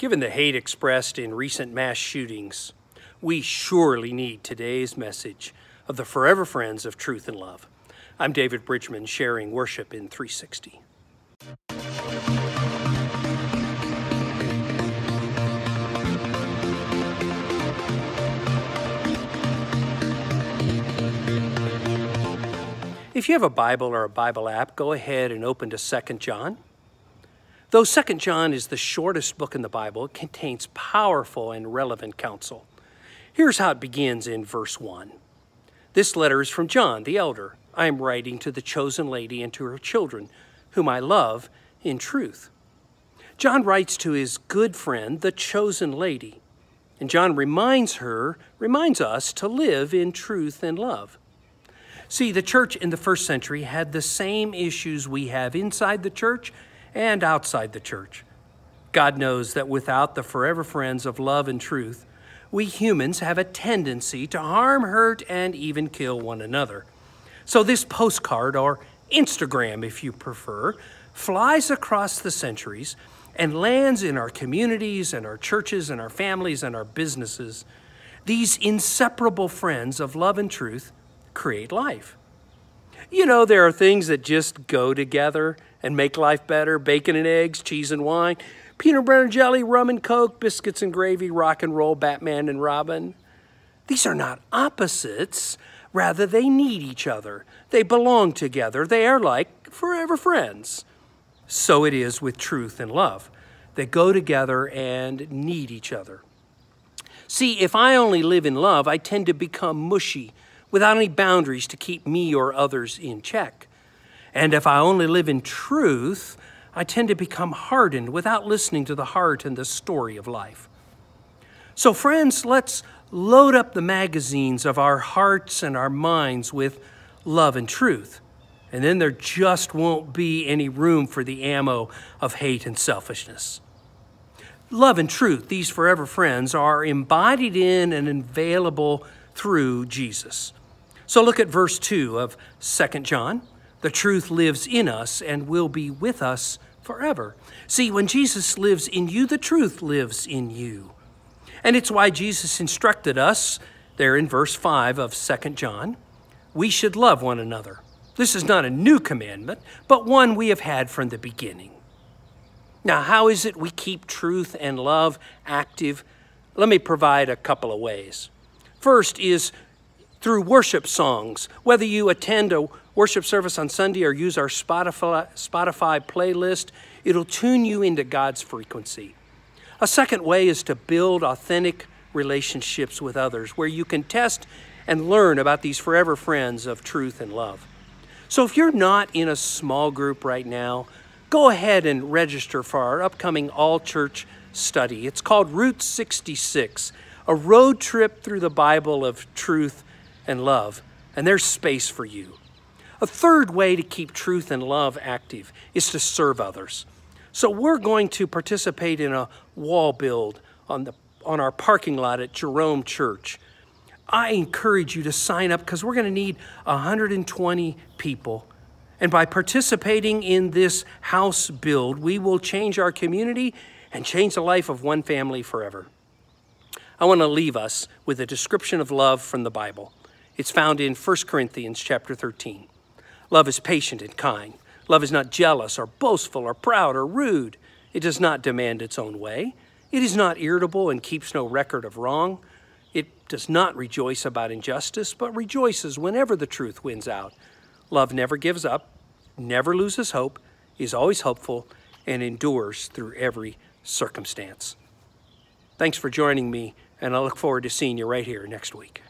Given the hate expressed in recent mass shootings, we surely need today's message of the forever friends of truth and love. I'm David Bridgman, sharing worship in 360. If you have a Bible or a Bible app, go ahead and open to 2 John. Though 2 John is the shortest book in the Bible, it contains powerful and relevant counsel. Here's how it begins in verse 1. This letter is from John, the elder. I am writing to the chosen lady and to her children, whom I love in truth. John writes to his good friend, the chosen lady. And John reminds her, reminds us to live in truth and love. See, the church in the first century had the same issues we have inside the church and outside the church. God knows that without the forever friends of love and truth, we humans have a tendency to harm, hurt, and even kill one another. So, this postcard, or Instagram if you prefer, flies across the centuries and lands in our communities and our churches and our families and our businesses. These inseparable friends of love and truth create life. You know, there are things that just go together and make life better bacon and eggs, cheese and wine, peanut butter and jelly, rum and coke, biscuits and gravy, rock and roll, Batman and Robin. These are not opposites. Rather, they need each other. They belong together. They are like forever friends. So it is with truth and love. They go together and need each other. See, if I only live in love, I tend to become mushy without any boundaries to keep me or others in check. And if I only live in truth, I tend to become hardened without listening to the heart and the story of life. So, friends, let's load up the magazines of our hearts and our minds with love and truth. And then there just won't be any room for the ammo of hate and selfishness. Love and truth, these forever friends, are embodied in and available through Jesus. So look at verse 2 of 2 John. The truth lives in us and will be with us forever. See, when Jesus lives in you, the truth lives in you. And it's why Jesus instructed us there in verse 5 of 2 John we should love one another. This is not a new commandment, but one we have had from the beginning. Now, how is it we keep truth and love active? Let me provide a couple of ways. First is through worship songs. Whether you attend a worship service on Sunday or use our Spotify, Spotify playlist, it'll tune you into God's frequency. A second way is to build authentic relationships with others where you can test and learn about these forever friends of truth and love. So if you're not in a small group right now, go ahead and register for our upcoming all church study. It's called Route 66, a road trip through the Bible of truth and love, and there's space for you. A third way to keep truth and love active is to serve others. So we're going to participate in a wall build on, the, on our parking lot at Jerome Church. I encourage you to sign up because we're going to need 120 people. And by participating in this house build, we will change our community and change the life of one family forever. I want to leave us with a description of love from the Bible. It's found in 1 Corinthians chapter 13. Love is patient and kind. Love is not jealous or boastful or proud or rude. It does not demand its own way. It is not irritable and keeps no record of wrong. It does not rejoice about injustice, but rejoices whenever the truth wins out. Love never gives up, never loses hope, is always hopeful, and endures through every circumstance. Thanks for joining me, and I look forward to seeing you right here next week.